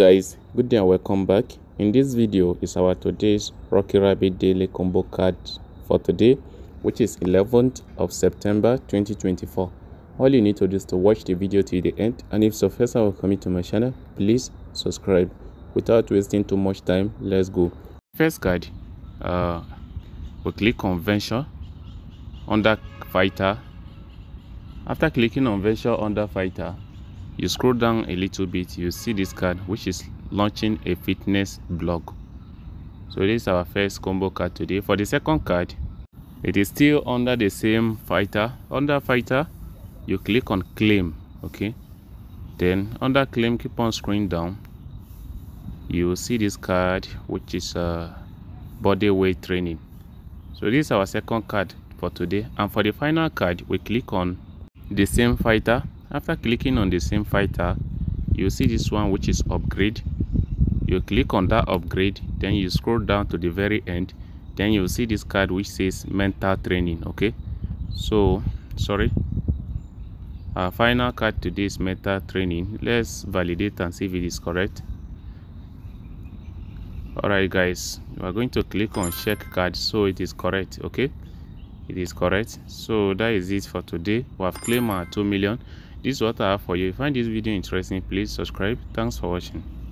guys good day and welcome back. In this video is our today's rocky rabbit daily combo card for today which is 11th of september 2024 all you need to do is to watch the video till the end and if so first time coming to my channel please subscribe. Without wasting too much time let's go. First card uh we click on venture under fighter. After clicking on venture under fighter you scroll down a little bit you see this card which is launching a fitness blog. So this is our first combo card today. For the second card it is still under the same fighter. Under fighter you click on claim okay? Then under claim keep on scrolling down. You will see this card which is uh body weight training. So this is our second card for today. And for the final card we click on the same fighter after clicking on the same fighter you see this one which is upgrade. You click on that upgrade then you scroll down to the very end then you'll see this card which says mental training okay? So sorry. Our final card today is mental training. Let's validate and see if it is correct. All right guys. We are going to click on check card so it is correct okay? It is correct. So that is it for today. We have claimed our 2 million this is what i have for you. If you find this video interesting please subscribe. Thanks for watching